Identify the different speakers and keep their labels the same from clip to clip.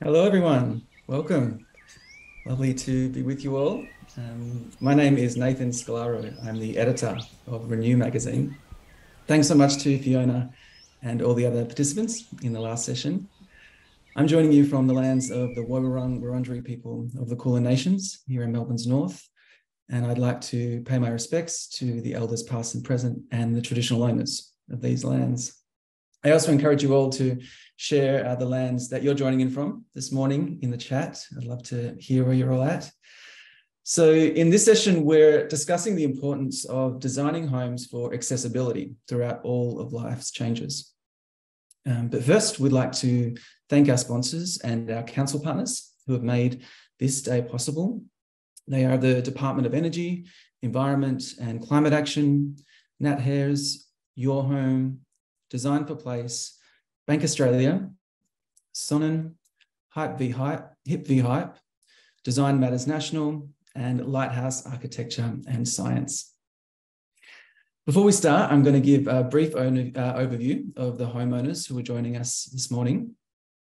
Speaker 1: Hello, everyone. Welcome. Lovely to be with you all. Um, my name is Nathan Scolaro. I'm the editor of Renew magazine. Thanks so much to Fiona and all the other participants in the last session. I'm joining you from the lands of the Woiwurrung Wurundjeri people of the Kulin Nations here in Melbourne's north. And I'd like to pay my respects to the elders past and present and the traditional owners of these lands. I also encourage you all to share uh, the lands that you're joining in from this morning in the chat. I'd love to hear where you're all at. So, in this session, we're discussing the importance of designing homes for accessibility throughout all of life's changes. Um, but first, we'd like to thank our sponsors and our council partners who have made this day possible. They are the Department of Energy, Environment and Climate Action, NatHERS, Your Home, Design for Place, Bank Australia, Sonnen, Hype v Hype, Hip v Hype, Design Matters National, and Lighthouse Architecture and Science. Before we start, I'm going to give a brief uh, overview of the homeowners who are joining us this morning.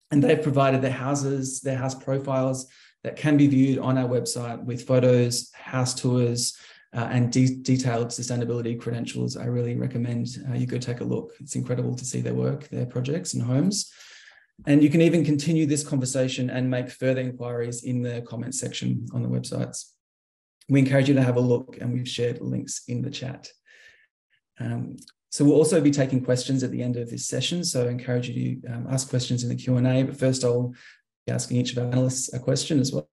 Speaker 1: And they've provided their houses, their house profiles that can be viewed on our website with photos, house tours, uh, and de- detailed sustainability credentials. I really recommend uh, you go take a look. It's incredible to see their work, their projects, and homes. And you can even continue this conversation and make further inquiries in the comments section on the websites. We encourage you to have a look, and we've shared links in the chat. Um, so we'll also be taking questions at the end of this session. So I encourage you to um, ask questions in the Q&A. But first, I'll be asking each of our analysts a question as well.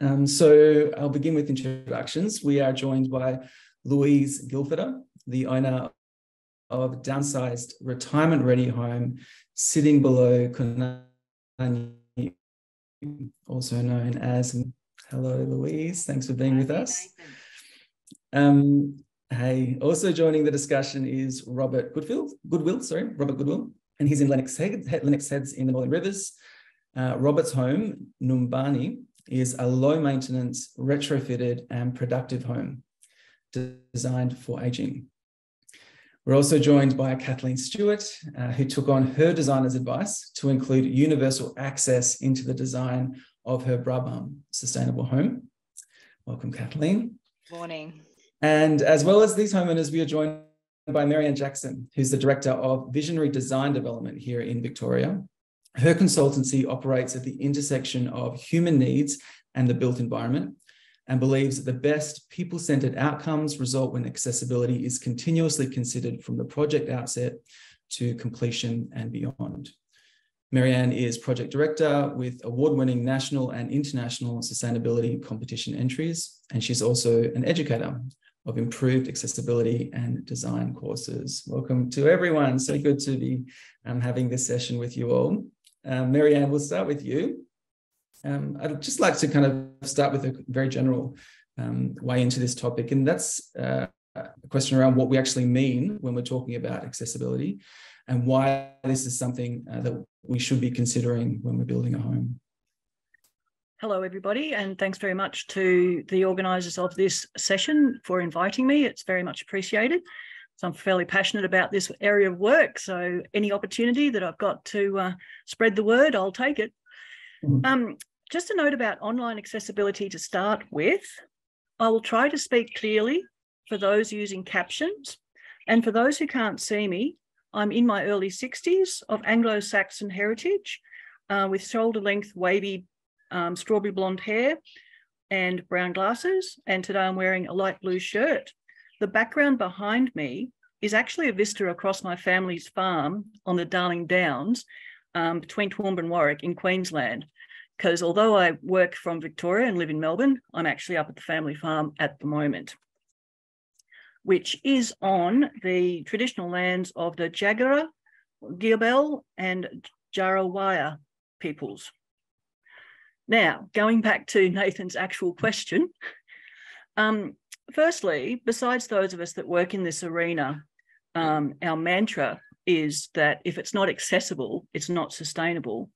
Speaker 1: Um, so I'll begin with introductions. We are joined by Louise Gilfedder, the owner of downsized retirement ready home sitting below Kunyani, also known as Hello Louise, thanks for being with us. Um, hey, also joining the discussion is Robert Goodfield, Goodwill, sorry, Robert Goodwill, and he's in Lennox, Head, Lennox Heads in the Northern Rivers. Uh, Robert's home, Nhumbani, is a low maintenance, retrofitted, and productive home designed for aging. We're also joined by Kathleen Stewart, uh, who took on her designer's advice to include universal access into the design of her Brabham sustainable home. Welcome, Kathleen.
Speaker 2: Morning.
Speaker 1: And as well as these homeowners, we are joined by Mary Ann Jackson, who's the Director of Visionary Design Development here in Victoria. Her consultancy operates at the intersection of human needs and the built environment and believes that the best people centered outcomes result when accessibility is continuously considered from the project outset to completion and beyond. Mary Ann is project director with award winning national and international sustainability competition entries, and she's also an educator of improved accessibility and design courses. Welcome to everyone. So good to be um, having this session with you all. Um, Mary Ann, we'll start with you. Um, I'd just like to kind of start with a very general um, way into this topic, and that's uh, a question around what we actually mean when we're talking about accessibility and why this is something uh, that we should be considering when we're building a home.
Speaker 3: Hello, everybody, and thanks very much to the organisers of this session for inviting me. It's very much appreciated. So I'm fairly passionate about this area of work. So any opportunity that I've got to uh, spread the word, I'll take it. Mm-hmm. Um, just a note about online accessibility to start with. I will try to speak clearly for those using captions. And for those who can't see me, I'm in my early 60s of Anglo Saxon heritage uh, with shoulder length, wavy, um, strawberry blonde hair and brown glasses. And today I'm wearing a light blue shirt the background behind me is actually a vista across my family's farm on the Darling Downs um, between Toowoomba and Warwick in Queensland. Because although I work from Victoria and live in Melbourne, I'm actually up at the family farm at the moment, which is on the traditional lands of the Jagera, Giabal, and Jarowair peoples. Now, going back to Nathan's actual question, um, firstly, besides those of us that work in this arena, um, our mantra is that if it's not accessible, it's not sustainable.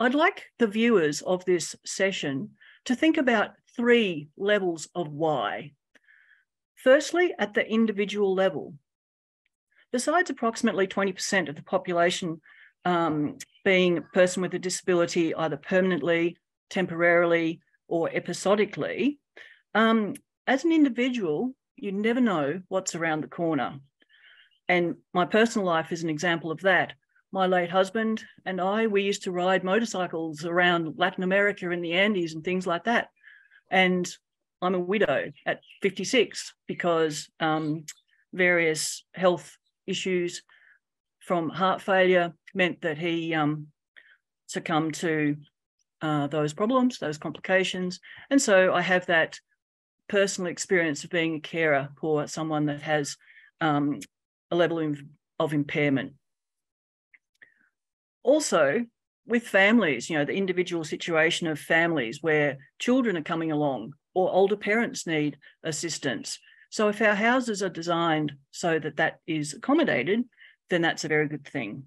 Speaker 3: I'd like the viewers of this session to think about three levels of why. Firstly, at the individual level. Besides approximately 20% of the population um, being a person with a disability either permanently, temporarily, or episodically, um, as an individual, you never know what's around the corner. And my personal life is an example of that. My late husband and I, we used to ride motorcycles around Latin America and the Andes and things like that. And I'm a widow at 56 because um, various health issues from heart failure meant that he um, succumbed to uh, those problems, those complications. And so I have that personal experience of being a carer for someone that has um, a level of, of impairment. Also, with families, you know, the individual situation of families where children are coming along or older parents need assistance. So if our houses are designed so that that is accommodated, then that's a very good thing.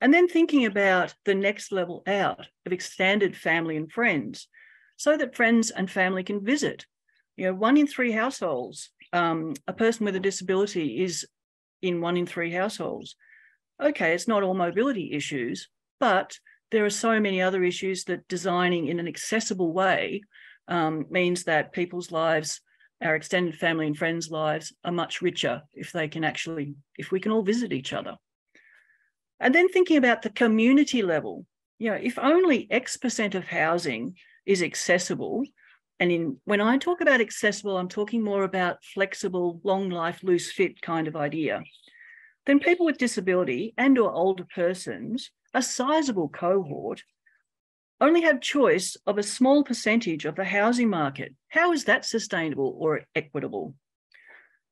Speaker 3: And then thinking about the next level out of extended family and friends so that friends and family can visit. You know, one in three households, um, a person with a disability is in one in three households. Okay, it's not all mobility issues, but there are so many other issues that designing in an accessible way um, means that people's lives, our extended family and friends' lives, are much richer if they can actually, if we can all visit each other. And then thinking about the community level, you know, if only X percent of housing is accessible, and in when I talk about accessible, I'm talking more about flexible, long life, loose fit kind of idea, then people with disability and or older persons, a sizable cohort, only have choice of a small percentage of the housing market. How is that sustainable or equitable?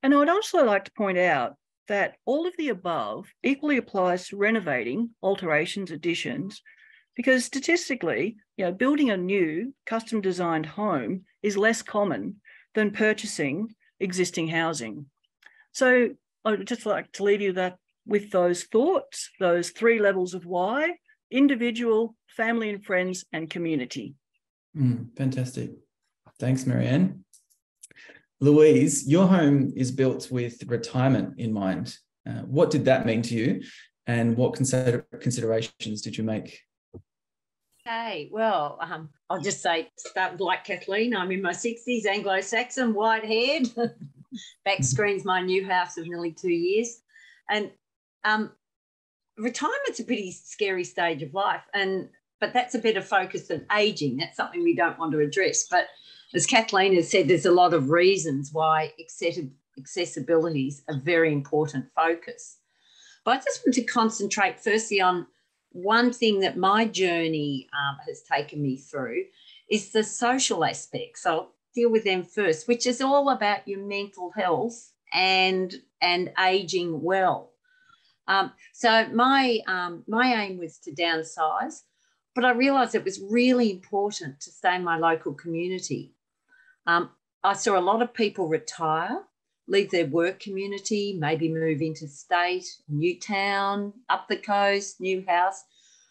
Speaker 3: And I'd also like to point out that all of the above equally applies to renovating, alterations, additions, because statistically, you know, building a new custom designed home is less common than purchasing existing housing. So I'd just like to leave you that with those thoughts, those three levels of why, individual, family and friends, and community.
Speaker 1: Mm, fantastic. Thanks, Mary Ann. Louise, your home is built with retirement in mind. Uh, what did that mean to you? And what consider- considerations did you make?
Speaker 2: Okay, well, um, I'll just say, start like Kathleen. I'm in my 60s, Anglo Saxon, white haired. Back screen's my new house of nearly two years. And um, retirement's a pretty scary stage of life. And but that's a better focus than aging. That's something we don't want to address. But as Kathleen has said, there's a lot of reasons why accessibility is a very important focus. But I just want to concentrate firstly on one thing that my journey um, has taken me through is the social aspects. So I'll deal with them first, which is all about your mental health and and aging well. Um, so my um, my aim was to downsize, but I realised it was really important to stay in my local community. Um, I saw a lot of people retire, leave their work community, maybe move into state, new town, up the coast, new house.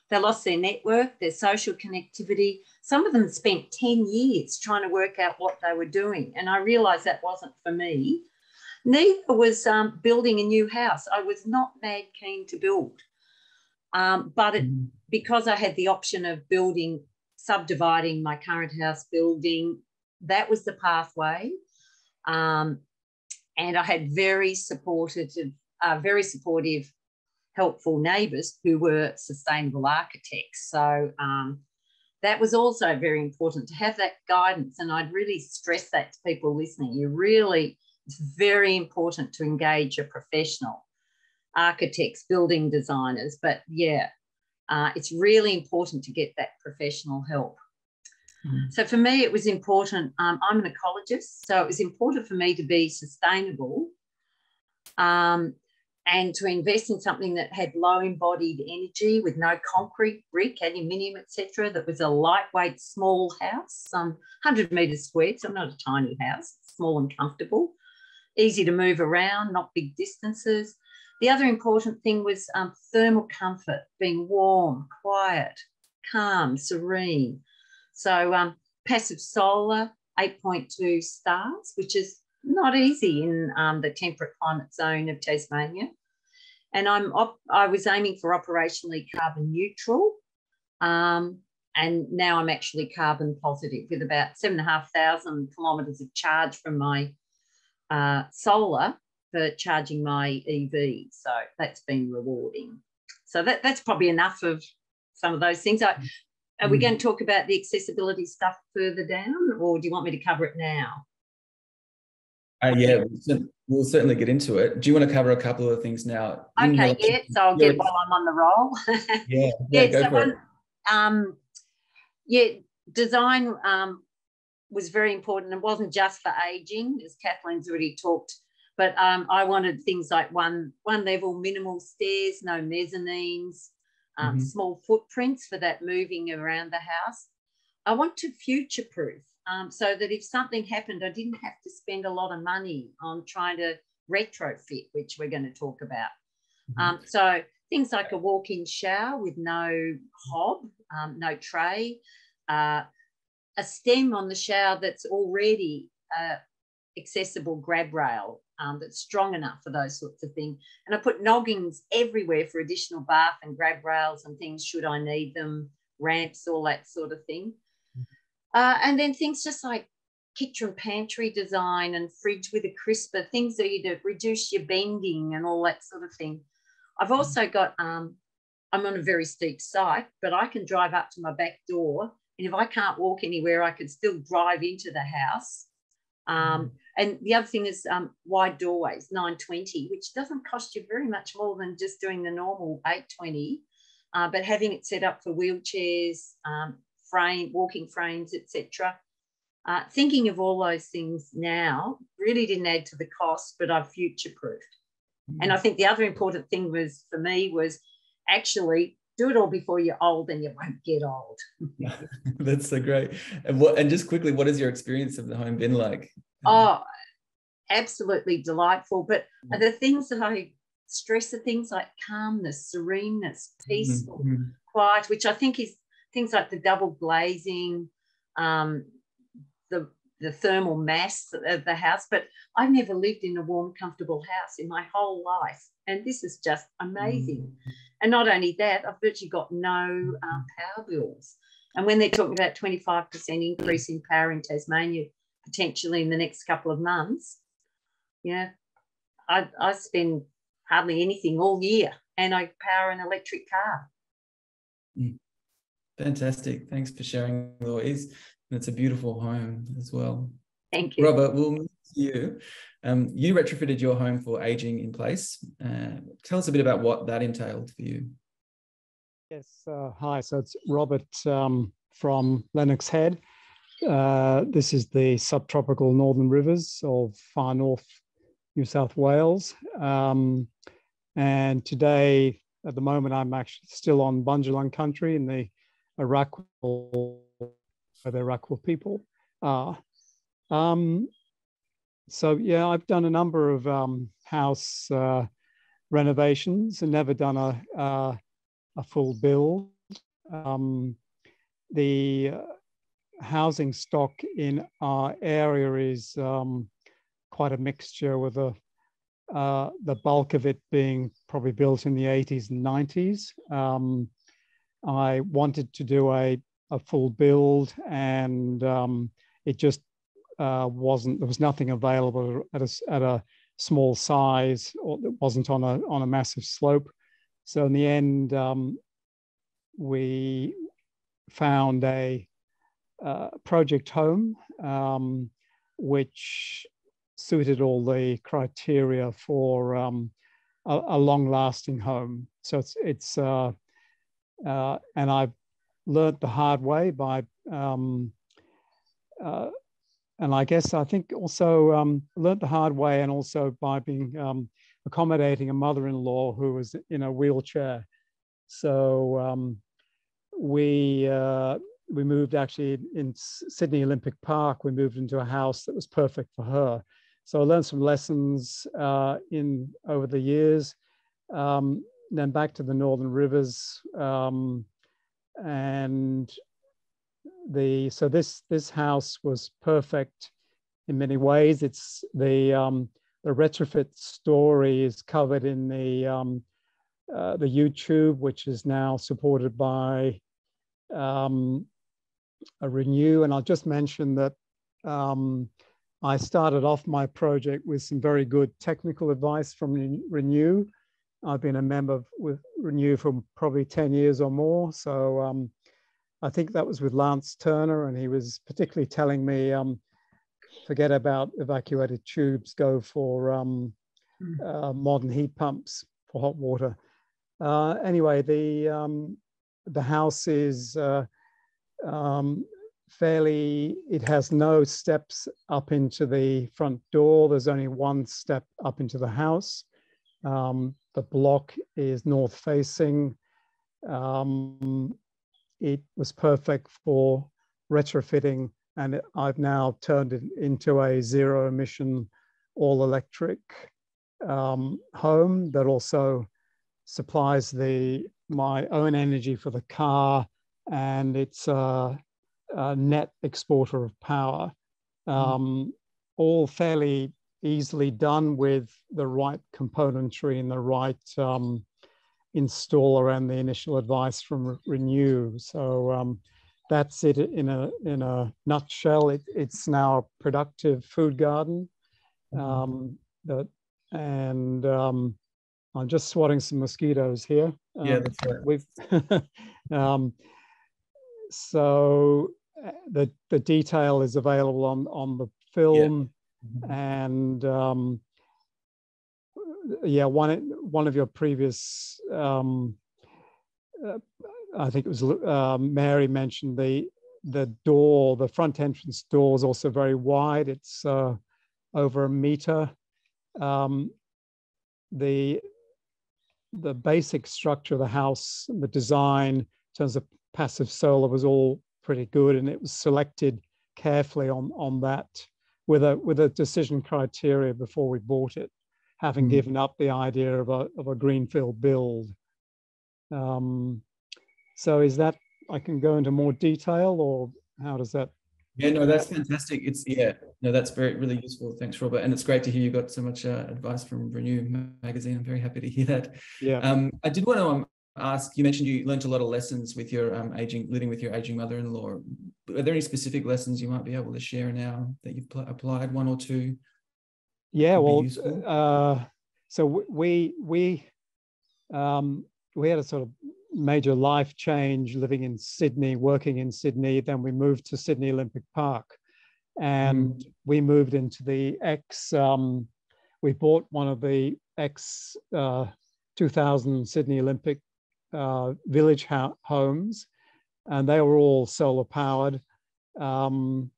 Speaker 2: They lost their network, their social connectivity. Some of them spent 10 years trying to work out what they were doing. And I realized that wasn't for me. Neither was um, building a new house. I was not mad keen to build. Um, but it, mm. because I had the option of building, subdividing my current house building, that was the pathway. Um, and I had very supportive, uh, very supportive, helpful neighbours who were sustainable architects. So um, that was also very important to have that guidance. And I'd really stress that to people listening. You really, it's very important to engage a professional, architects, building designers. But yeah, uh, it's really important to get that professional help. Mm. So for me, it was important. Um, I'm an ecologist, so it was important for me to be sustainable um, and to invest in something that had low embodied energy with no concrete, brick, aluminium, etc. That was a lightweight, small house, um, 100 metres squared, so not a tiny house, small and comfortable, easy to move around, not big distances. The other important thing was um, thermal comfort, being warm, quiet, calm, serene so um, passive solar, 8.2 stars, which is not easy in um, the temperate climate zone of Tasmania. and I'm I was aiming for operationally carbon neutral, um, and now I'm actually carbon positive with about seven and a half thousand kilometres of charge from my uh, solar for charging my EV. So that's been rewarding. So that, that's probably enough of some of those things. I, are we mm. going to talk about the accessibility stuff further down, or do you want me to cover it now?
Speaker 1: Uh, yeah, we'll certainly get into it. Do you want to cover a couple of things now?
Speaker 2: Okay, yeah, so I'll get while I'm on the roll.
Speaker 1: yeah, yeah, yeah so
Speaker 2: one, um, yeah, design um, was very important. It wasn't just for aging, as Kathleen's already talked, but um, I wanted things like one one level, minimal stairs, no mezzanines, um, mm-hmm. small footprints for that moving around the house. I want to future proof um, so that if something happened, I didn't have to spend a lot of money on trying to retrofit, which we're going to talk about. Mm-hmm. Um, so things like a walk-in shower with no hob, um, no tray, uh, a stem on the shower that's already uh, accessible grab rail um, that's strong enough for those sorts of things. And I put noggins everywhere for additional bath and grab rails and things should I need them, ramps, all that sort of thing. Uh, and then things just like kitchen pantry design and fridge with a crisper, things that you to reduce your bending and all that sort of thing. I've mm. also got, um, I'm on a very steep site, but I can drive up to my back door. And if I can't walk anywhere, I can still drive into the house. Um, mm. and the other thing is um, wide doorways, 920, which doesn't cost you very much more than just doing the normal 820. Uh, but having it set up for wheelchairs, um, frame, walking frames, etc. Uh, thinking of all those things now really didn't add to the cost, but I've future proofed. Mm. And I think the other important thing was for me was actually do it all before you're old and you won't get old.
Speaker 1: That's so great. And what and just quickly, what has your experience of the home been like?
Speaker 2: Oh, absolutely delightful. But mm. the things that I stress are things like calmness, sereneness, peaceful, mm-hmm. quiet, which I think is things like the double glazing, um, the the thermal mass of the house. But I've never lived in a warm, comfortable house in my whole life, and this is just amazing. Mm. And not only that, I've virtually got no um, power bills. And when they're talking about 25% increase in power in Tasmania potentially in the next couple of months, yeah, I, I spend hardly anything all year and I power an electric car.
Speaker 1: Mm. Fantastic. Thanks for sharing, Louise. And it's a beautiful home as well.
Speaker 2: Thank you.
Speaker 1: Robert, we'll you. Um, you retrofitted your home for aging in place. Uh, tell us a bit about what that entailed for you.
Speaker 4: Yes, uh, hi. So it's Robert um, from Lennox Head. Uh, this is the subtropical northern rivers of far north New South Wales. Um, and today, at the moment, I'm actually still on Bundjalung country in the Arakwal, where the Arakwal people are. Um, so yeah, I've done a number of um, house uh, renovations and never done a, uh, a full build. Um, the uh, housing stock in our area is um, quite a mixture with a, uh, the bulk of it being probably built in the 80s and 90s. Um, I wanted to do a, a full build and um, it just uh, wasn't, there was nothing available at a, at a small size or it wasn't on a, on a massive slope. So in the end, um, we found a uh, project home um, which suited all the criteria for um, a, a long-lasting home. So it's it's uh, uh, and I've learned the hard way by, um, uh, and I guess I think also um, learned the hard way and also by being um, accommodating a mother-in-law who was in a wheelchair. So um, we uh, we moved actually in Sydney Olympic Park. We moved into a house that was perfect for her. So I learned some lessons uh, in over the years. Um, then back to the Northern Rivers, um, and the so this this house was perfect in many ways. It's the um, the retrofit story is covered in the um, uh, the YouTube, which is now supported by um, a Renew. And I'll just mention that um, I started off my project with some very good technical advice from Renew. I've been a member with Renew for probably 10 years or more. So um, I think that was with Lance Turner, and he was particularly telling me, um, forget about evacuated tubes, go for um, hmm. uh, modern heat pumps for hot water. Uh, anyway, the um, the house is uh, um, fairly, it has no steps up into the front door. There's only one step up into the house. Um, the block is north facing. Um, it was perfect for retrofitting and I've now turned it into a zero emission, all electric um, home that also supplies the my own energy for the car and it's a, a net exporter of power. Hmm. Um, all fairly easily done with the right componentry and the right um, installer and the initial advice from Renew. So um, that's it in a in a nutshell. It, it's now a productive food garden. Mm-hmm. Um, that, and um, I'm just swatting some mosquitoes here.
Speaker 1: yeah, um, that's right.
Speaker 4: We've um, so uh, the the detail is available on on the film, yeah. Mm-hmm. and um, yeah, one one of your previous, um, uh, I think it was uh, Mary mentioned the the door, the front entrance door is also very wide. It's uh, over a meter. Um, the the basic structure of the house, the design in terms of passive solar was all pretty good, and it was selected carefully on on that with a with a decision criteria before we bought it having mm. given up the idea of a, of a greenfield build. Um, so is that, I can go into more detail or how does that?
Speaker 1: Yeah, no, that's fantastic. It's, yeah, no, that's very, really useful. Thanks, Robert. And it's great to hear you got so much uh, advice from Renew magazine. I'm very happy to hear that.
Speaker 4: Yeah.
Speaker 1: Um, I did want to um, ask, you mentioned you learned a lot of lessons with your um, aging, living with your aging mother-in-law. Are there any specific lessons you might be able to share now that you've applied, one or two?
Speaker 4: Yeah, well, uh, so we we um, we had a sort of major life change living in Sydney, working in Sydney. Then we moved to Sydney Olympic Park, and mm. we moved into the ex. Um, we bought one of the ex uh, 2000 Sydney Olympic uh, village homes, and they were all solar powered. Um,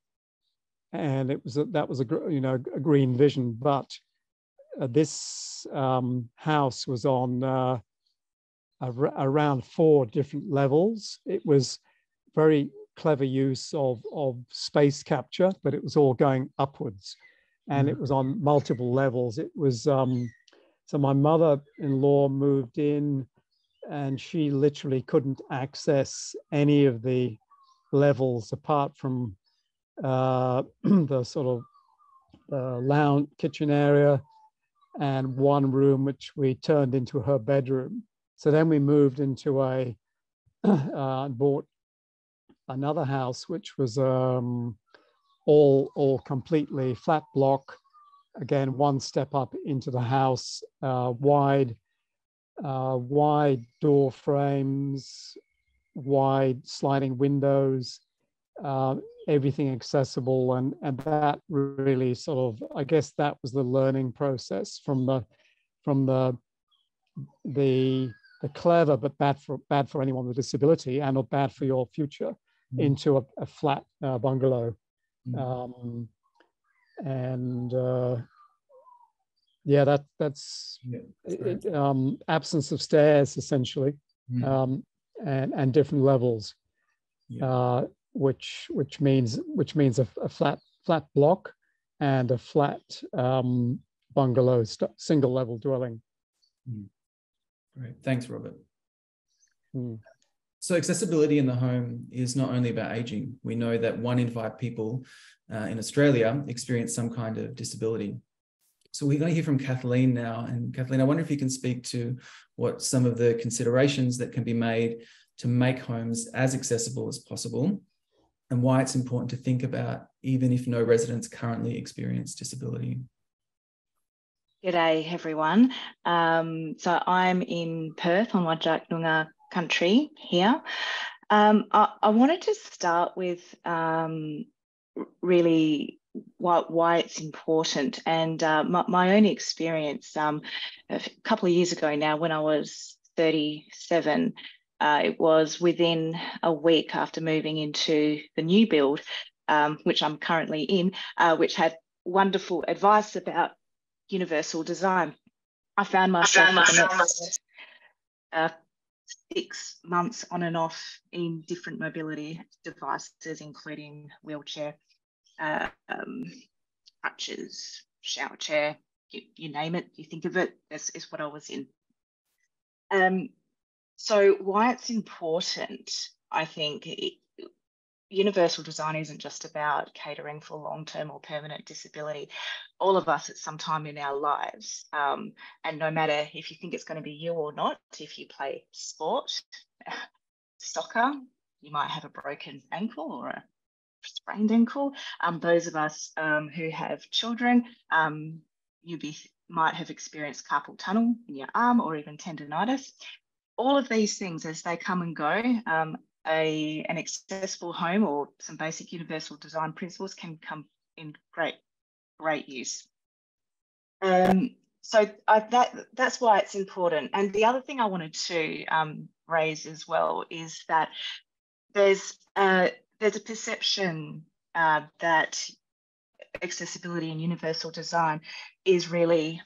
Speaker 4: and it was a, that was a you know a green vision. But uh, this um, house was on uh, around four different levels. It was very clever use of of space capture, but it was all going upwards, and it mm. was on multiple levels. It was um, so my mother-in-law moved in, and she literally couldn't access any of the levels apart from uh, the sort of the lounge kitchen area and one room which we turned into her bedroom. So then we moved into a uh, bought another house which was um, all all completely flat block. Again, one step up into the house, uh, wide uh, wide door frames, wide sliding windows, uh, everything accessible and and that really sort of i guess that was the learning process from the from the the the clever but bad for bad for anyone with a disability and or bad for your future mm. into a, a flat uh, bungalow mm. um, and uh, yeah that that's yeah, it, um, absence of stairs essentially mm. um, and and different levels yeah. uh, which which means which means a, a flat flat block and a flat um, bungalow single level dwelling.
Speaker 1: Mm. Great, thanks, Robert. Mm. So accessibility in the home is not only about aging. We know that one in five people uh, in Australia experience some kind of disability. So we're going to hear from Kathleen now. And Kathleen, I wonder if you can speak to what some of the considerations that can be made to make homes as accessible as possible and why it's important to think about even if no residents currently experience disability.
Speaker 5: G'day everyone. Um, so I'm in Perth on Whadjuk Noongar country here. Um, I, I, wanted to start with um, really why, why it's important and uh, my, my, own experience um, a couple of years ago now when I was 37 uh, it was within a week after moving into the new build, um, which I'm currently in, uh, which had wonderful advice about universal design. I found myself, I found myself. Uh, six months on and off in different mobility devices, including wheelchair, uh, um, crutches, shower chair, you, you, name it, you think of it, this is what I was in. Um, so, why it's important, I think, universal design isn't just about catering for long term or permanent disability. All of us at some time in our lives, um, and no matter if you think it's going to be you or not, if you play sport, soccer, you might have a broken ankle or a sprained ankle. Um, those of us um, who have children, um, you be, might have experienced carpal tunnel in your arm or even tendonitis all of these things as they come and go, um, a, an accessible home or some basic universal design principles can come in great, great use. Um, so I, that that's why it's important. And the other thing I wanted to um, raise as well is that there's a, there's a perception uh, that accessibility and universal design is really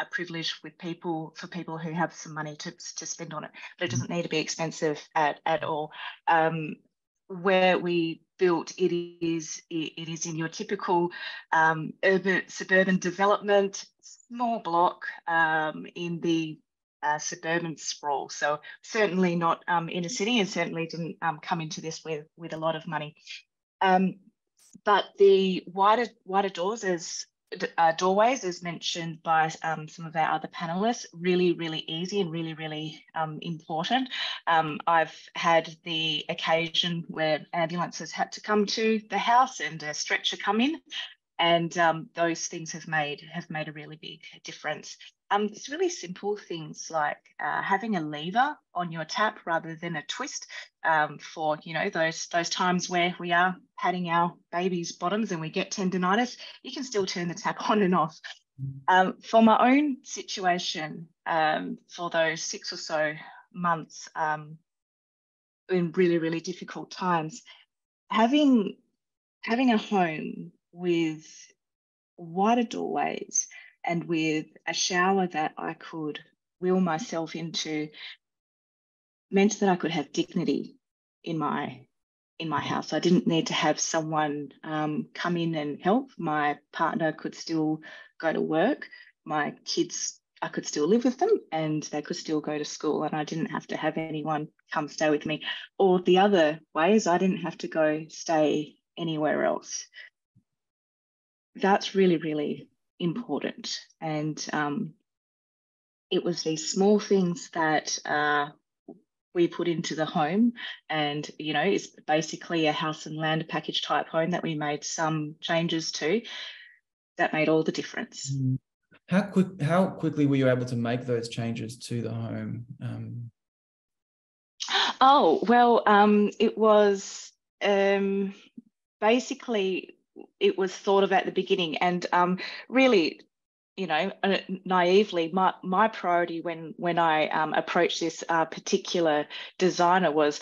Speaker 5: a privilege with people for people who have some money to, to spend on it, but it mm. doesn't need to be expensive at, at all. Um, where we built it is it is in your typical um, urban suburban development, small block um, in the uh, suburban sprawl. So certainly not um, in a city, and certainly didn't um, come into this with with a lot of money. Um, but the wider wider doors, as uh, doorways, as mentioned by um, some of our other panelists, really, really easy and really, really um, important. Um, I've had the occasion where ambulances had to come to the house and a stretcher come in, and um, those things have made have made a really big difference. Um, it's really simple things like uh, having a lever on your tap rather than a twist um, for you know those those times where we are patting our baby's bottoms and we get tendonitis. You can still turn the tap on and off. Um, for my own situation, um, for those six or so months um, in really really difficult times, having having a home with wider doorways and with a shower that I could will myself into meant that I could have dignity in my in my house. I didn't need to have someone um, come in and help. My partner could still go to work. My kids, I could still live with them and they could still go to school. And I didn't have to have anyone come stay with me. Or the other way is I didn't have to go stay anywhere else. That's really, really important. And um, it was these small things that uh, we put into the home. And, you know, it's basically a house and land package type home that we made some changes to that made all the difference. Mm.
Speaker 1: How quick? How quickly were you able to make those changes to the home? Um...
Speaker 5: Oh well, um, it was um, basically it was thought of at the beginning. And um, really, you know, uh, naively, my, my priority when when I um, approached this uh, particular designer was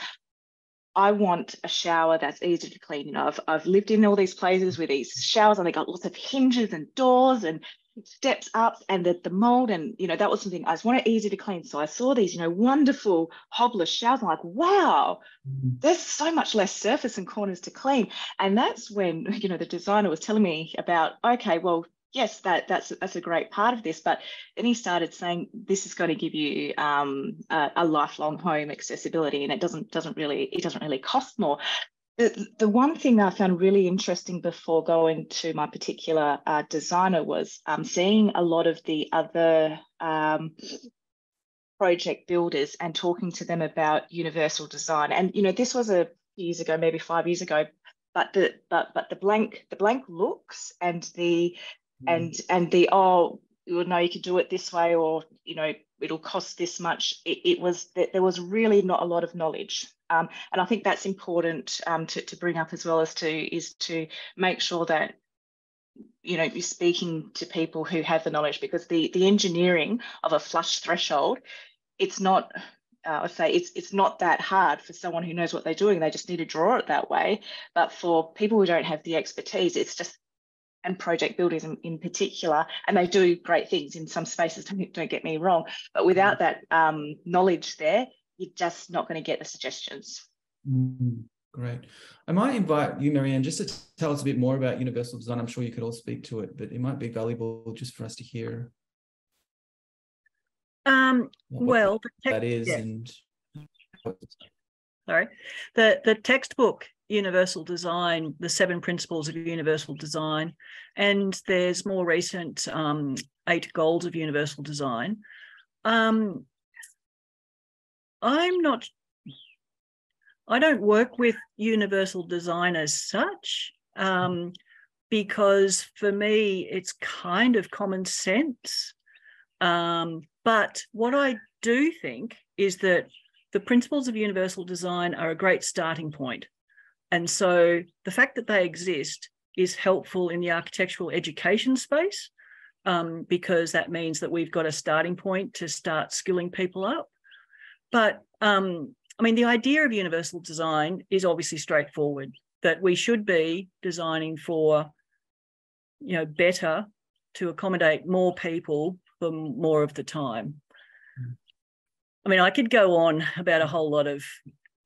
Speaker 5: I want a shower that's easy to clean. You know, I've, I've lived in all these places with these showers and they got lots of hinges and doors and steps up and the, the mold and you know that was something I just wanted easy to clean. So I saw these, you know, wonderful hobless showers. I'm like, wow, mm-hmm. there's so much less surface and corners to clean. And that's when, you know, the designer was telling me about, okay, well, yes, that that's that's a great part of this. But then he started saying this is going to give you um, a, a lifelong home accessibility, and it doesn't doesn't really it doesn't really cost more. The, the one thing I found really interesting before going to my particular uh, designer was um, seeing a lot of the other um, project builders and talking to them about universal design. And you know, this was a few years ago, maybe five years ago, but the but but the blank the blank looks and the mm. and and the oh you know you could do it this way or you know it'll cost this much. It, it was that there was really not a lot of knowledge um, and I think that's important um, to, to bring up as well as to is to make sure that you know you're speaking to people who have the knowledge because the the engineering of a flush threshold it's not uh, I say it's it's not that hard for someone who knows what they're doing. They just need to draw it that way. But for people who don't have the expertise, it's just and project builders in, in particular, and they do great things in some spaces. Don't, don't get me wrong, but without that um, knowledge there, you're just not going to get the suggestions.
Speaker 1: Mm, great. I might invite you, Mary Ann, just to tell us a bit more about universal design. I'm sure you could all speak to it, but it might be valuable just for us to hear.
Speaker 3: Um, well,
Speaker 1: that is, yeah. and
Speaker 3: sorry, the the textbook Universal Design, the seven principles of universal design, and there's more recent um, eight goals of universal design. Um, I'm not, I don't work with universal design as such, um, because for me, it's kind of common sense. Um, but what I do think is that the principles of universal design are a great starting point. And so the fact that they exist is helpful in the architectural education space um, because that means that we've got a starting point to start skilling people up. But um, I mean, the idea of universal design is obviously straightforward that we should be designing for, you know, better to accommodate more people for more of the time. Hmm. I mean, I could go on about a whole lot of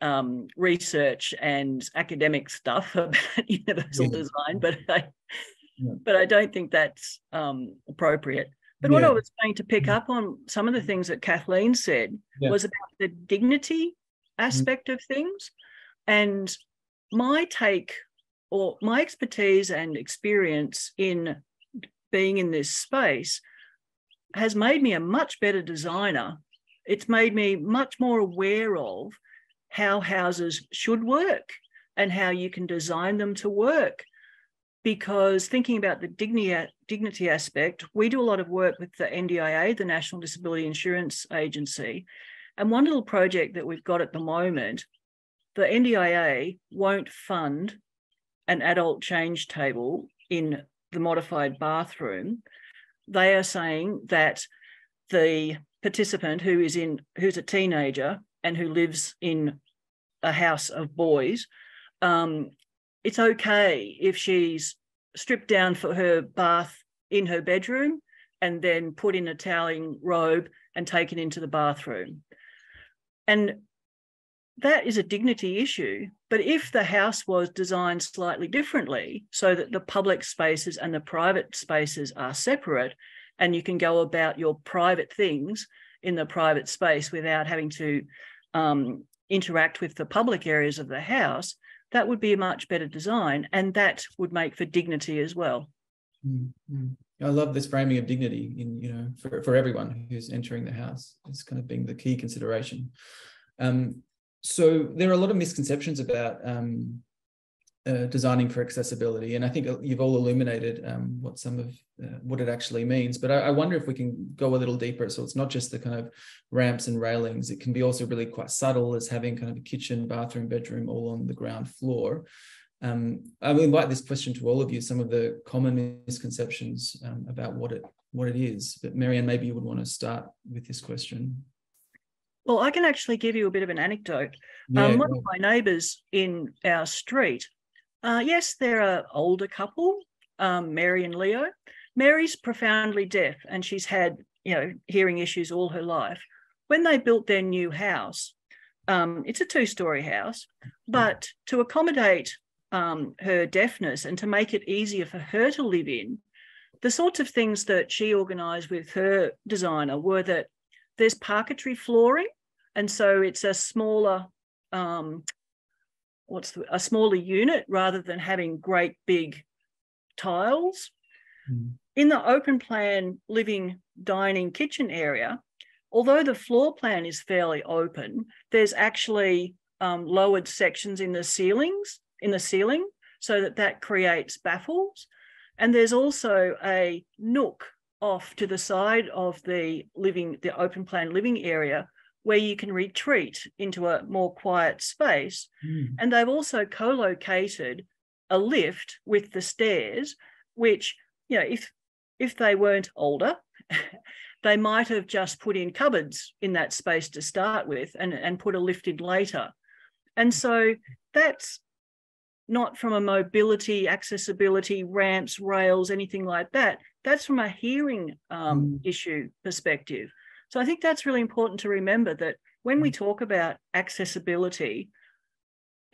Speaker 3: um, research and academic stuff about universal yeah. design, but I, yeah. but I don't think that's um, appropriate. But yeah. what I was going to pick mm. up on some of the things that Kathleen said yeah. was about the dignity mm. aspect mm. of things. And my take or my expertise and experience in being in this space has made me a much better designer. It's made me much more aware of how houses should work and how you can design them to work because thinking about the dignity, dignity aspect, we do a lot of work with the NDIA, the National Disability Insurance Agency. And one little project that we've got at the moment, the NDIA won't fund an adult change table in the modified bathroom. They are saying that the participant who is in who's a teenager and who lives in a house of boys um, it's okay if she's stripped down for her bath in her bedroom and then put in a toweling robe and taken into the bathroom. And that is a dignity issue. But if the house was designed slightly differently so that the public spaces and the private spaces are separate, and you can go about your private things in the private space without having to um, interact with the public areas of the house, that would be a much better design and that would make for dignity as well.
Speaker 1: Mm-hmm. i love this framing of dignity in you know for, for everyone who's entering the house. It's kind of being the key consideration. Um, so there are a lot of misconceptions about um, uh, designing for accessibility. And I think you've all illuminated um, what some of uh, what it actually means. But I, I, wonder if we can go a little deeper. So it's not just the kind of ramps and railings. It can be also really quite subtle as having kind of a kitchen, bathroom, bedroom all on the ground floor. Um, I will invite this question to all of you. Some of the common misconceptions um, about what it what it is. But Mary Ann, maybe you would want to start with this question.
Speaker 3: Well, I can actually give you a bit of an anecdote. Yeah, um, one of my neighbours in our street uh, yes, they're an older couple, um, Mary and Leo. Mary's profoundly deaf and she's had, you know, hearing issues all her life. When they built their new house, um, it's a two story house, but to accommodate um, her deafness and to make it easier for her to live in, the sorts of things that she organised with her designer were that there's parquetry flooring. And so it's a smaller um, what's the, a smaller unit rather than having great big tiles. Mm. In the open plan living, dining, kitchen area, although the floor plan is fairly open, there's actually um, lowered sections in the ceilings, in the ceiling, so that that creates baffles. And there's also a nook off to the side of the living, the open plan living area where you can retreat into a more quiet space. Mm. And they've also co-located a lift with the stairs, which, you know, if if they weren't older, they might have just put in cupboards in that space to start with and, and put a lift in later. And so that's not from a mobility, accessibility, ramps, rails, anything like that. That's from a hearing um, mm. issue perspective. So I think that's really important to remember that when we mm. talk about accessibility,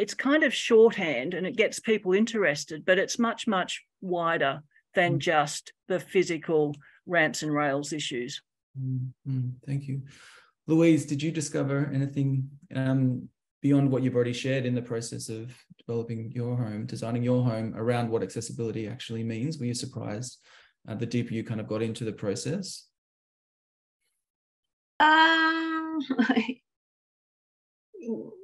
Speaker 3: it's kind of shorthand and it gets people interested, but it's much, much wider than mm. just the physical ramps and rails issues.
Speaker 1: Mm-hmm. Thank you. Louise, did you discover anything um, beyond what you've already shared in the process of developing your home, designing your home around what accessibility actually means? Were you surprised uh, the deeper you kind of got into the process?
Speaker 2: Um,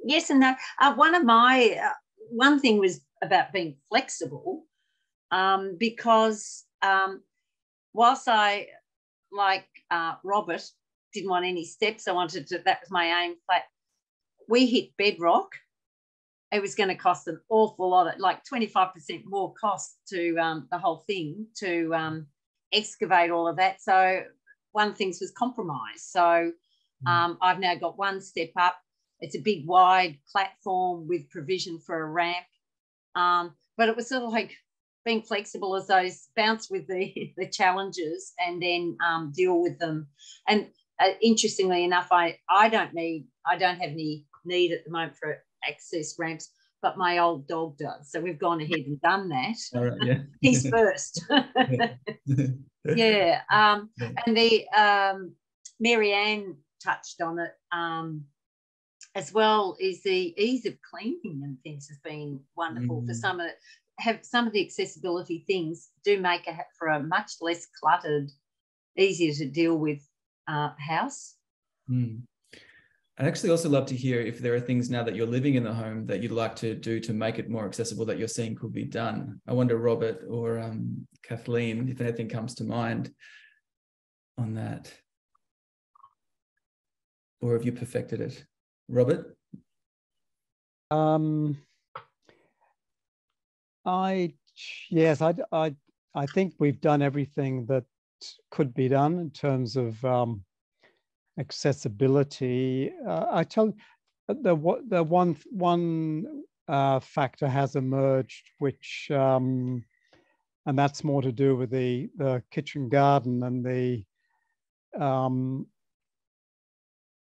Speaker 2: yes and no. Uh, one of my uh, one thing was about being flexible, um, because um, whilst I like uh, Robert didn't want any steps, I wanted to. That was my aim. But We hit bedrock. It was going to cost an awful lot, of, like twenty five percent more cost to um, the whole thing to um, excavate all of that. So one of the things was compromise. So mm. um, I've now got one step up it's a big, wide platform with provision for a ramp. Um, but it was sort of like being flexible as those bounce with the, the challenges and then um, deal with them. And uh, interestingly enough, I, I don't need, I don't have any need at the moment for access ramps, but my old dog does. So we've gone ahead and done that.
Speaker 1: All right, yeah.
Speaker 2: He's first. yeah. Um, and the um, Mary Ann touched on it. Um, as well Is the ease of cleaning and things has been wonderful mm. for some of have some of the accessibility things do make it for a much less cluttered, easier to deal with uh, house.
Speaker 1: Mm. I'd actually also love to hear if there are things now that you're living in the home that you'd like to do to make it more accessible that you're seeing could be done. I wonder, Robert or um, Kathleen, if anything comes to mind on that. Or have you perfected it? Robert?
Speaker 4: Um, I yes, I, I I think we've done everything that could be done in terms of um, accessibility. Uh, I tell the the one one uh, factor has emerged, which um, and that's more to do with the the kitchen garden and the um,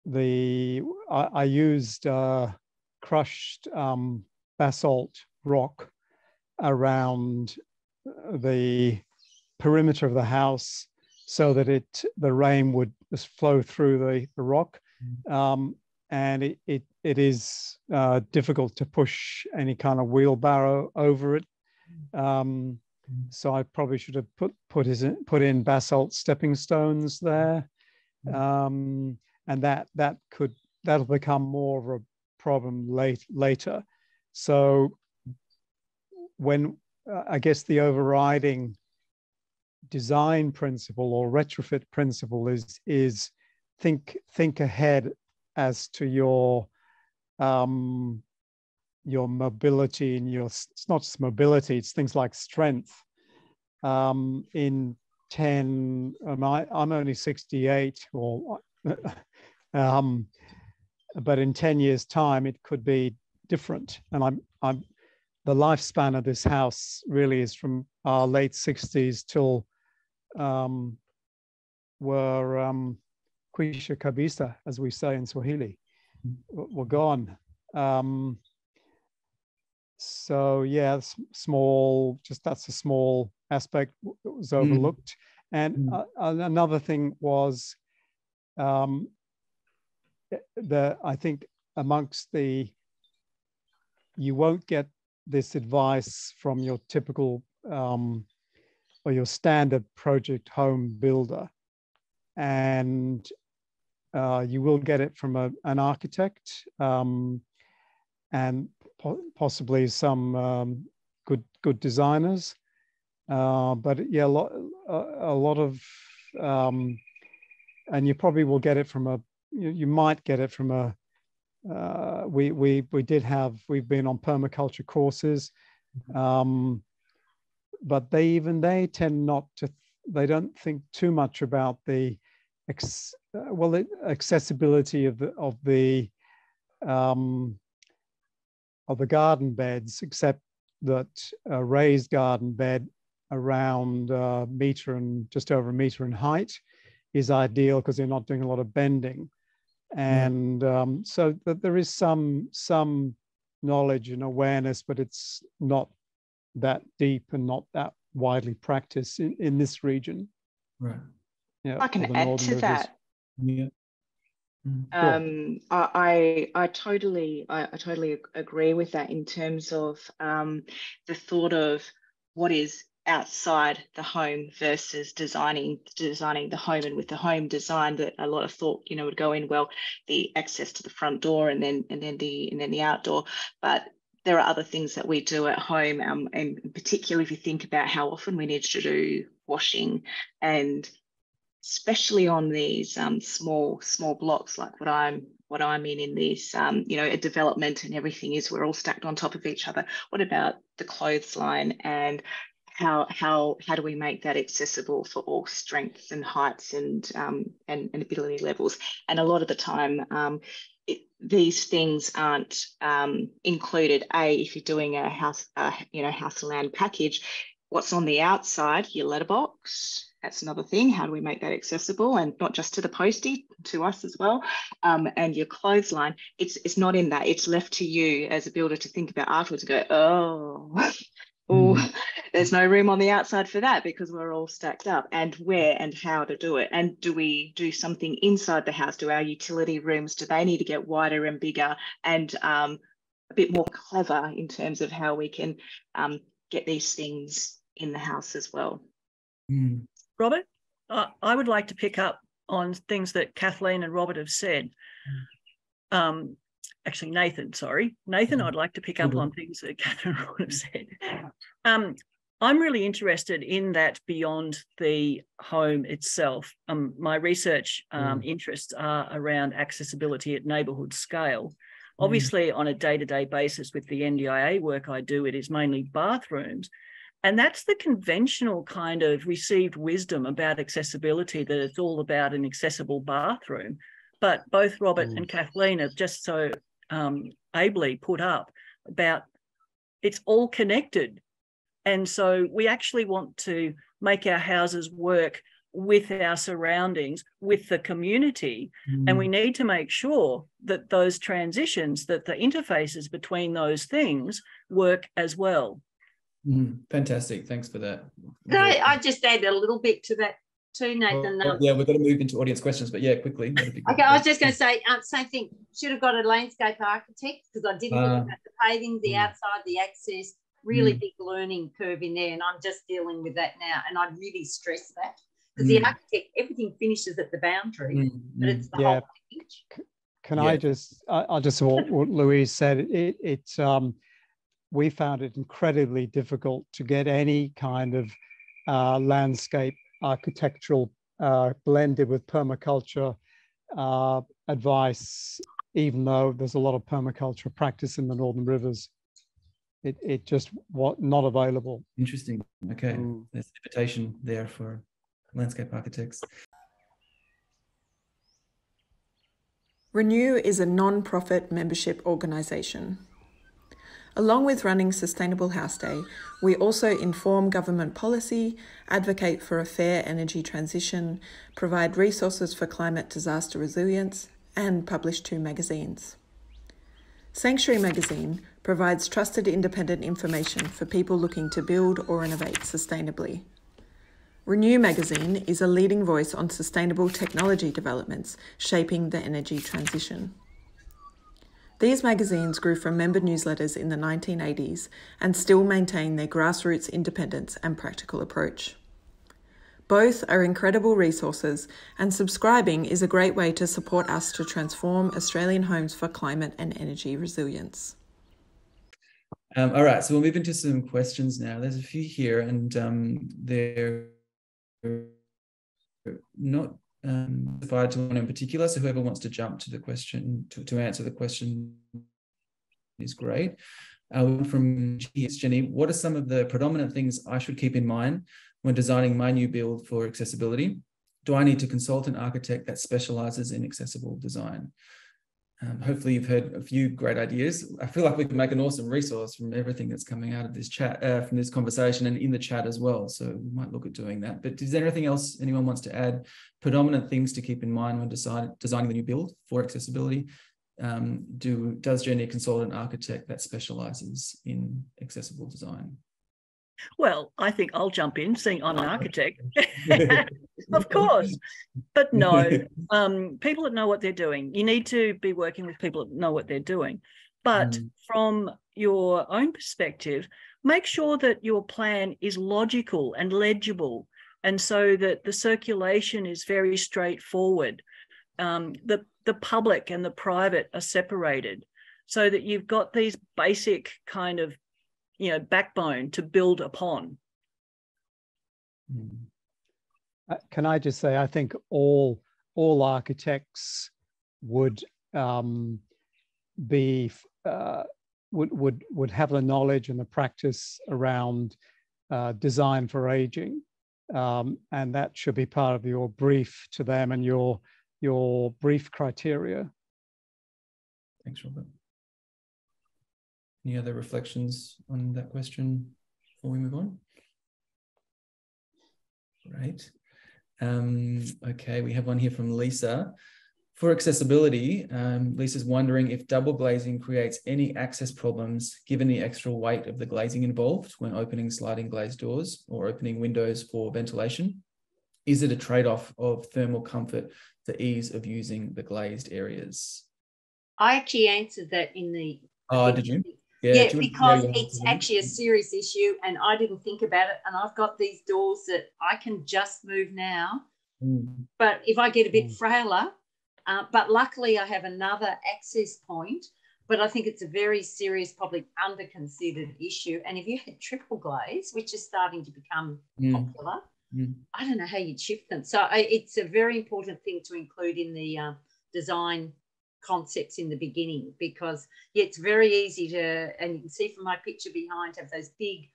Speaker 4: the I, I used uh, crushed um, basalt rock around the perimeter of the house so that it the rain would just flow through the, the rock mm. um, and it, it, it is uh, difficult to push any kind of wheelbarrow over it um, mm. so I probably should have put put, his, put in basalt stepping stones there mm. um, and that that could that'll become more of a problem late later. So when uh, I guess the overriding design principle or retrofit principle is is think think ahead as to your um, your mobility and your it's not just mobility it's things like strength um, in 10 um, I, i'm only 68 or Um, but in 10 years' time, it could be different. And I'm, I'm, the lifespan of this house really is from our late 60s till um, we're um, kwisha kabisa, as we say in Swahili. We're gone. Um, so yeah, small, just that's a small aspect that was hmm. overlooked. Mm. And mm. Uh, another thing was um, the I think amongst the you won't get this advice from your typical um, or your standard project home builder. And uh, you will get it from a, an architect um, and po possibly some um, good good designers. Uh, but yeah, a lot, a, a lot of, um, and you probably will get it from a, you, you might get it from a, uh, we, we, we did have, we've been on permaculture courses, um, but they, even they tend not to, they don't think too much about the, ex, uh, well, the accessibility of the, of the, um, of the garden beds, except that a raised garden bed around a meter and just over a meter in height is ideal because they're not doing a lot of bending. And um, so that there is some some knowledge and awareness, but it's not that deep and not that widely practiced in, in this region.
Speaker 1: Right.
Speaker 5: Yeah. I can add to that.
Speaker 1: Yeah.
Speaker 5: Mm. Um, I, I totally I, I, totally agree with that in terms of um, the thought of what is outside the home versus designing designing the home and with the home design that a lot of thought you know would go in well the access to the front door and then and then the and then the outdoor but there are other things that we do at home um, and particularly if you think about how often we need to do washing and especially on these um, small small blocks like what I'm what I'm in in this um, you know a development and everything is we're all stacked on top of each other. What about the clothesline and how how how do we make that accessible for all strengths and heights and um, and, and ability levels? And a lot of the time, um, these things aren't um, included. A, if you're doing a house, you know, house land package, what's on the outside, your letterbox. That's another thing. How do we make that accessible and not just to the postie, to us as well? Um, and your clothesline, it's it's not in that. It's left to you as a builder to think about afterwards and go, oh, oh, mm. there's no room on the outside for that because we're all stacked up. And where and how to do it? And do we do something inside the house? Do our utility rooms do they need to get wider and bigger and um, a bit more clever in terms of how we can um, get these things in the house as well?
Speaker 3: Mm. Robert, uh, I would like to pick up on things that Kathleen and Robert have said. Mm. Um, actually Nathan, sorry. Nathan. I'd like to pick up mm-hmm. on things that Catherine would have said. Um, I'm really interested in that beyond the home itself. Um, my research um, mm. interests are around accessibility at neighbourhood scale. Mm. Obviously, on a day to day basis with the NDIA work I do, it is mainly bathrooms. And that's the conventional kind of received wisdom about accessibility that it's all about an accessible bathroom. But both Robert mm. and Kathleen have just so um, ably put up about it's all connected. And so we actually want to make our houses work with our surroundings, with the community. Mm. And we need to make sure that those transitions, that the interfaces between those things work as well.
Speaker 1: Mm, fantastic. Thanks for that.
Speaker 2: Can I, I just add a little bit to that too, Nathan.
Speaker 1: Well, yeah, we're going to move into audience questions, but yeah, quickly.
Speaker 2: Okay, I was just going to say um, same thing. Should have got a landscape architect because I didn't uh, look at the paving, the mm. outside, the access. Really mm. big learning curve in there, and I'm just dealing with that now. And I really stress that because mm. the architect, everything finishes at the boundary, mm, but it's the yeah. whole package.
Speaker 4: Can yeah. I just? I'll just what, what Louise said. It, it um, we found it incredibly difficult to get any kind of uh, landscape architectural uh, blended with permaculture uh, advice, even though there's a lot of permaculture practice in the Northern Rivers. It, it just was not available.
Speaker 1: Interesting. Okay. Mm. There's an invitation there for landscape architects.
Speaker 6: Renew is a non profit membership organisation. Along with running Sustainable House Day, we also inform government policy, advocate for a fair energy transition, provide resources for climate disaster resilience, and publish two magazines. Sanctuary Magazine provides trusted independent information for people looking to build or innovate sustainably. Renew Magazine is a leading voice on sustainable technology developments shaping the energy transition. These magazines grew from member newsletters in the 1980s and still maintain their grassroots independence and practical approach. Both are incredible resources, and subscribing is a great way to support us to transform Australian homes for climate and energy resilience.
Speaker 1: Um, all right, so we'll move into some questions now. There's a few here, and um, they're not um, to one in particular. So whoever wants to jump to the question to, to answer the question is great. Uh, from Jenny, what are some of the predominant things I should keep in mind when designing my new build for accessibility? Do I need to consult an architect that specializes in accessible design? Um, hopefully you've heard a few great ideas. I feel like we can make an awesome resource from everything that's coming out of this chat, uh, from this conversation and in the chat as well. So we might look at doing that. But is there anything else anyone wants to add? Predominant things to keep in mind when decide, designing the new build for accessibility. Um, do Does Jenny consult an architect that specializes in accessible design?
Speaker 3: Well, I think I'll jump in, seeing I'm an architect. of course. But no, um, people that know what they're doing. You need to be working with people that know what they're doing. But mm. from your own perspective, make sure that your plan is logical and legible, and so that the circulation is very straightforward. Um, the the public and the private are separated, so that you've got these basic kind of you know backbone to build upon.
Speaker 4: Hmm. uh, can i just say i think all all architects would um, be uh, would would would have the knowledge and the practice around uh, design for aging. Um, and that should be part of your brief to them and your your brief criteria.
Speaker 1: Thanks robert any other reflections on that question before we move on? Right. Um, okay, we have one here from Lisa. For accessibility, um, Lisa's wondering if double glazing creates any access problems given the extra weight of the glazing involved when opening sliding glazed doors or opening windows for ventilation. Is it a trade off of thermal comfort for ease of using the glazed areas?
Speaker 2: I actually answered that in the.
Speaker 1: Oh, did you?
Speaker 2: Yeah, yeah because it's actually a serious issue and I didn't think about it. And I've got these doors that I can just move now. Mm. But if I get a bit mm. frailer, uh, but luckily I have another access point. But I think it's a very serious, probably under-considered issue. And if you had triple glaze, which is starting to become mm. popular, mm. I don't know how you'd shift them. So I, it's a very important thing to include in the uh, design concepts in the beginning because yeah, it's very easy to, and you can see from my picture behind, have those big,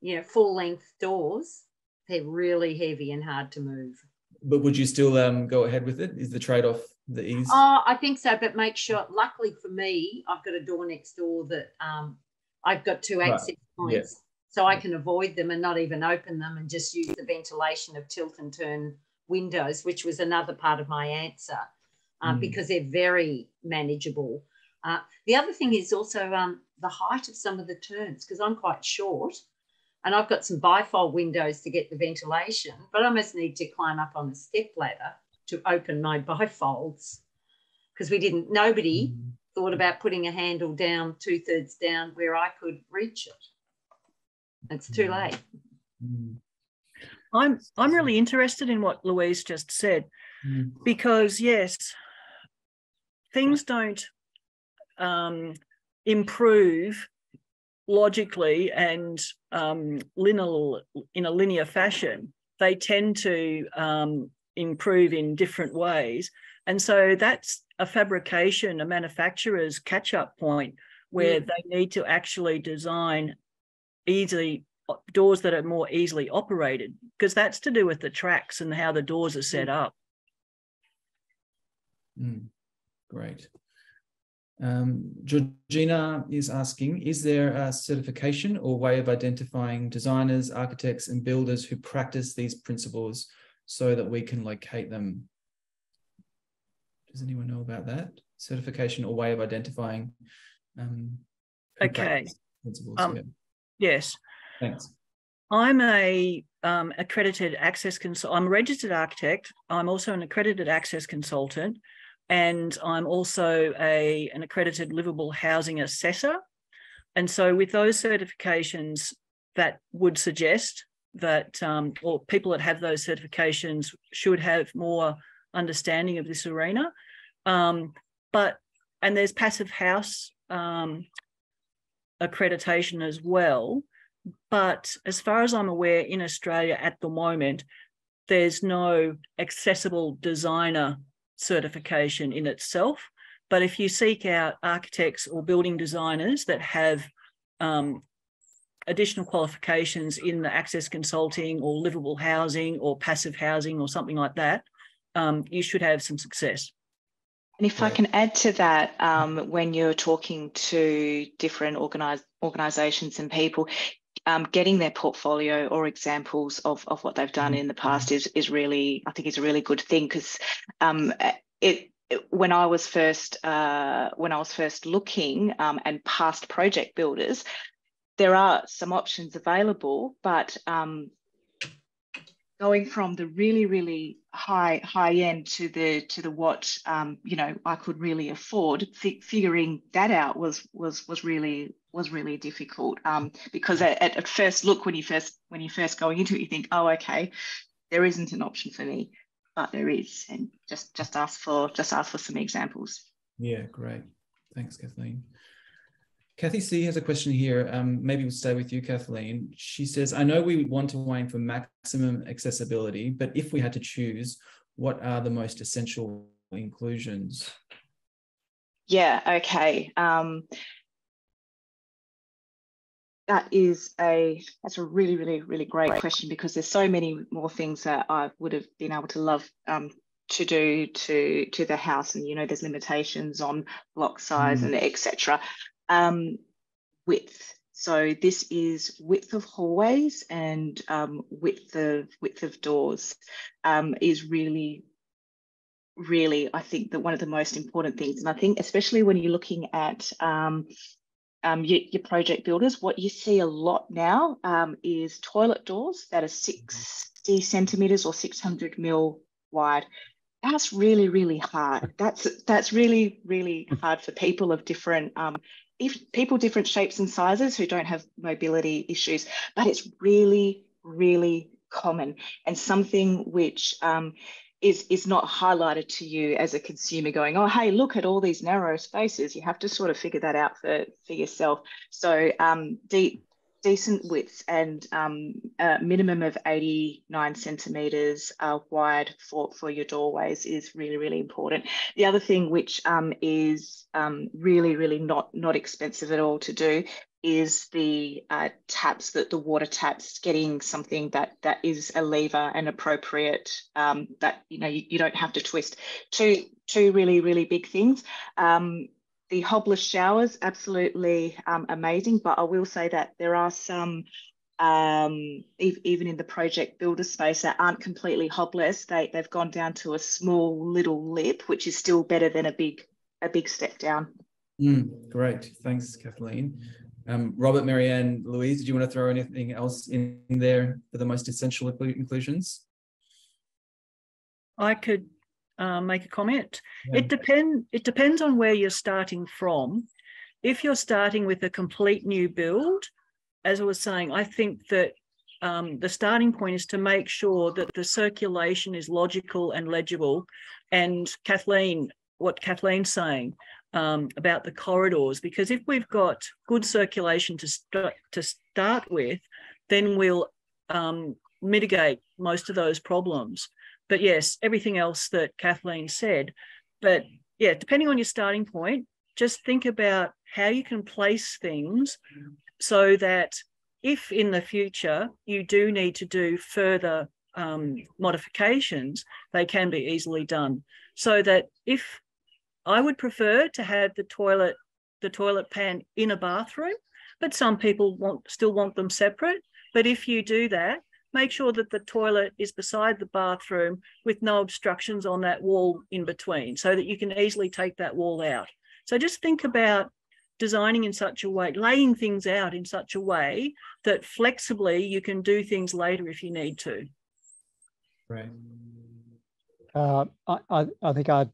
Speaker 2: you know, full length doors. They're really heavy and hard to move.
Speaker 1: But would you still um, go ahead with it? Is the trade off the ease?
Speaker 2: Oh, I think so. But make sure, luckily for me, I've got a door next door that um, I've got two access right. points. So I can avoid them and not even open them and just use the ventilation of tilt and turn windows, which was another part of my answer uh, mm. because they're very manageable. Uh, the other thing is also um, the height of some of the turns because I'm quite short and I've got some bifold windows to get the ventilation, but I must need to climb up on the step ladder to open my bifolds because we didn't, nobody mm. thought about putting a handle down two thirds down where I could reach it. It's too mm. late. Mm.
Speaker 3: I'm I'm really interested in what Louise just said mm. because yes, things don't um, improve logically and um, linear, in a linear fashion. They tend to um, improve in different ways. And so that's a fabrication, a manufacturer's catch up point where mm. they need to actually design easily doors that are more easily operated because that's to do with the tracks and how the doors are set mm. up.
Speaker 1: Mm. Great. Um, Georgina is asking, is there a certification or way of identifying designers, architects, and builders who practice these principles so that we can locate them? Does anyone know about that? Certification or way of identifying um,
Speaker 3: okay. principles? Um, yeah. Yes.
Speaker 1: Thanks.
Speaker 3: I'm a um, accredited access consultant. I'm a registered architect. I'm also an accredited access consultant and I'm also a, an accredited livable housing assessor. And so, with those certifications, that would suggest that, um, or people that have those certifications should have more understanding of this arena. Um, but, and there's passive house um, accreditation as well. But as far as I'm aware, in Australia at the moment, there's no accessible designer certification in itself. But if you seek out architects or building designers that have um, additional qualifications in the access consulting or livable housing or passive housing or something like that, um, you should have some success.
Speaker 5: And if I can add to that, um, when you're talking to different organize, organizations and people, um, getting their portfolio or examples of, of what they've done in the past is, is really, I think is a really good thing because um, it, when I was first uh, when I was first looking um, and past project builders, there are some options available, but um, going from the really really high high end to the to the what um, you know I could really afford, figuring that out was was was really was really difficult um, because at, at first look when you first when you first going into it you think oh okay there isn't an option for me but there is, and just just ask for just ask for some examples.
Speaker 1: Yeah, great. Thanks, Kathleen. Kathy C has a question here. Um, maybe we'll stay with you, Kathleen. She says, I know we want to aim for maximum accessibility, but if we had to choose, what are the most essential inclusions?
Speaker 5: Yeah, okay. Um, that is a that's a really really really great question because there's so many more things that I would have been able to love um, to do to to the house and you know there's limitations on block size mm. and etc um, width so this is width of hallways and um, width of width of doors um, is really really I think that one of the most important things and I think especially when you're looking at um, um, your, your, project builders, what you see a lot now um, is toilet doors that are 60 centimeters or 600 mil wide. That's really, really hard. That's that's really, really hard for people of different, um, if people different shapes and sizes who don't have mobility issues. But it's really, really common and something which um, is is not highlighted to you as a consumer going oh hey look at all these narrow spaces you have to sort of figure that out for for yourself so um, decent width and um, a minimum of 89 centimeters uh, wide for, for your doorways is really, really important. The other thing which um, is um, really, really not, not expensive at all to do is the uh, taps that the water taps getting something that that is a lever and appropriate um, that you know you, you, don't have to twist. Two two really really big things. Um, the hobless showers absolutely um, amazing but i will say that there are some um, even in the project builder space that aren't completely hobless. They, they've gone down to a small little lip which is still better than a big a big step down.
Speaker 1: Mm, great. Thanks kathleen um, Robert, Mary Ann, Louise, do you want to throw anything else in there for the most essential inclusions?
Speaker 3: I could uh, make a comment. Yeah. It depend. It depends on where you're starting from. If you're starting with a complete new build, as I was saying, I think that um, the starting point is to make sure that the circulation is logical and legible. And Kathleen, what Kathleen's saying, um, about the corridors because if we've got good circulation to start to start with, then we'll um, mitigate most of those problems. But yes, everything else that Kathleen said. But yeah, depending on your starting point, just think about how you can place things so that if in the future you do need to do further um, modifications, they can be easily done. So that if I would prefer to have the toilet, the toilet pan in a bathroom, but some people want still want them separate. But if you do that, make sure that the toilet is beside the bathroom with no obstructions on that wall in between so that you can easily take that wall out. So just think about designing in such a way, laying things out in such a way that flexibly you can do things later if you need to.
Speaker 1: Right.
Speaker 4: Uh, I, I think I'd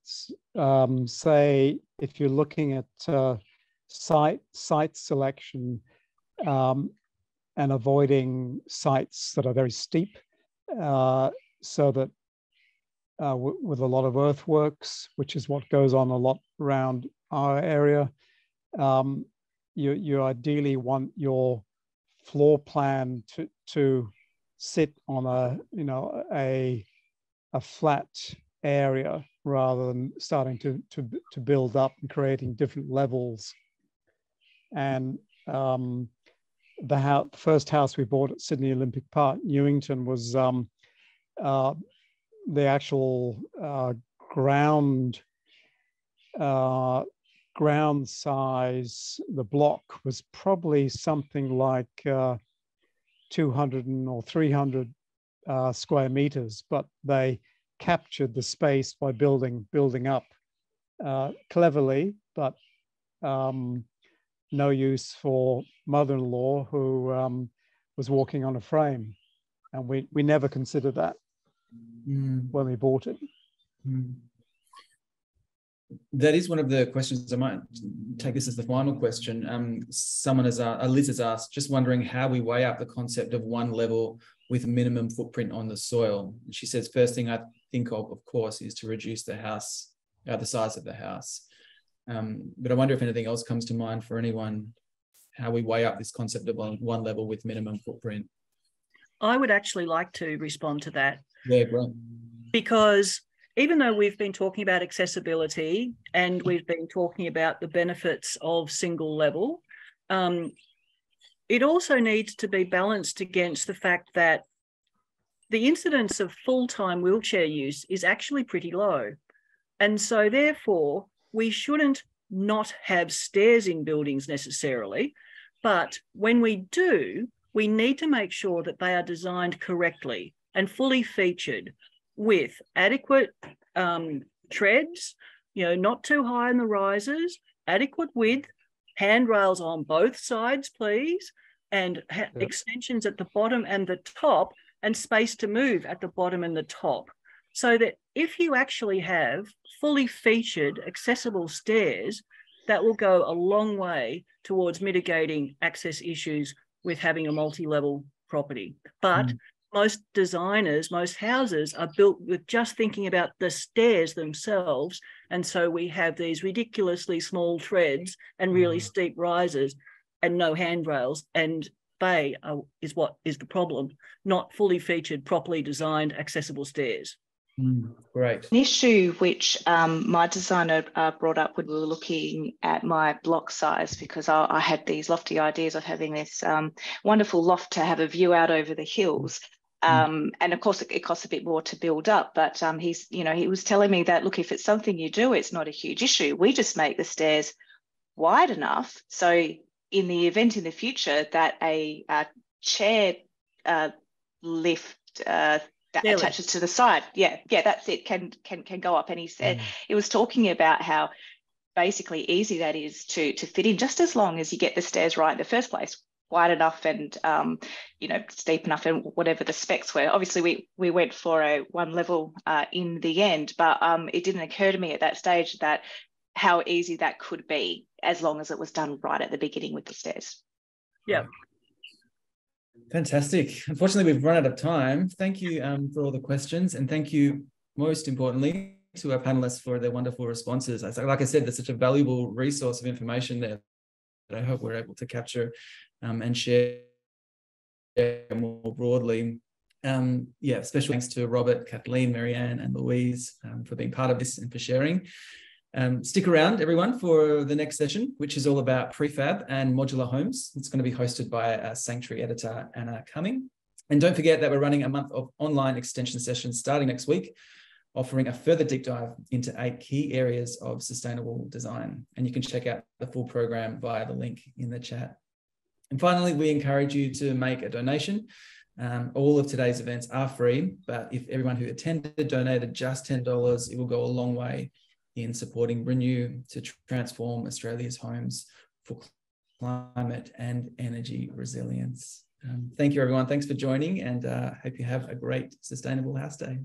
Speaker 4: um, say if you're looking at uh, site site selection um, and avoiding sites that are very steep, uh, so that uh, with a lot of earthworks, which is what goes on a lot around our area, um, you you ideally want your floor plan to to sit on a you know a a flat area rather than starting to to to build up and creating different levels. And um, the house, first house we bought at Sydney Olympic Park, Newington, was um, uh, the actual uh, ground uh, ground size. The block was probably something like uh, 200 or 300 uh, square meters, but they captured the space by building building up uh, cleverly, but um, no use for mother-in-law who um, was walking on a frame, and we we never considered that mm. when we bought it. Mm.
Speaker 1: That is one of the questions. I might take this as the final question. Um, someone has uh, Liz has asked, just wondering how we weigh up the concept of one level with minimum footprint on the soil. she says, first thing I think of, of course, is to reduce the house, uh, the size of the house. Um, but I wonder if anything else comes to mind for anyone, how we weigh up this concept of one, one level with minimum footprint.
Speaker 3: I would actually like to respond to that.
Speaker 1: Yeah, great.
Speaker 3: Because even though we've been talking about accessibility and we've been talking about the benefits of single level, um, it also needs to be balanced against the fact that the incidence of full-time wheelchair use is actually pretty low. And so therefore, we shouldn't not have stairs in buildings necessarily, but when we do, we need to make sure that they are designed correctly and fully featured with adequate um, treads, you know, not too high in the risers, adequate width, handrails on both sides, please, and ha- yep. extensions at the bottom and the top, and space to move at the bottom and the top. So that if you actually have fully featured accessible stairs, that will go a long way towards mitigating access issues with having a multi level property. But mm. Most designers, most houses are built with just thinking about the stairs themselves. And so we have these ridiculously small treads and really mm. steep rises and no handrails. And bay uh, is what is the problem, not fully featured, properly designed, accessible stairs.
Speaker 1: Mm, great.
Speaker 5: An issue which um, my designer uh, brought up when we were looking at my block size, because I, I had these lofty ideas of having this um, wonderful loft to have a view out over the hills. Mm. Um, and of course, it, it, costs a bit more to build up. But um, he's, you know, he was telling me that look, if it's something you do, it's not a huge issue. We just make the stairs wide enough so in the event in the future that a, a chair uh, lift uh, that attaches to the side, yeah, yeah, that's it, can can can go up. And he said mm. it was talking about how basically easy that is to to fit in, just as long as you get the stairs right in the first place, wide enough and um, you know steep enough and whatever the specs were. Obviously, we we went for a one level uh, in the end, but um, it didn't occur to me at that stage that how easy that could be as long as it was done right at the beginning with the stairs.
Speaker 3: Yeah.
Speaker 1: Fantastic. Unfortunately, we've run out of time. Thank you um, for all the questions. And thank you, most importantly, to our panelists for their wonderful responses. Like I said, there's such a valuable resource of information there that I hope we're able to capture um, and share more broadly. Um, yeah, special thanks to Robert, Kathleen, Mary Ann, and Louise um, for being part of this and for sharing. Um, stick around, everyone, for the next session, which is all about prefab and modular homes. It's going to be hosted by our Sanctuary editor, Anna Cumming. And don't forget that we're running a month of online extension sessions starting next week, offering a further deep dive into eight key areas of sustainable design. And you can check out the full program via the link in the chat. And finally, we encourage you to make a donation. Um, all of today's events are free, but if everyone who attended donated just $10, it will go a long way in supporting Renew to transform Australia's homes for climate and energy resilience. Um, thank you, everyone. Thanks for joining, and uh, hope you have a great sustainable house day.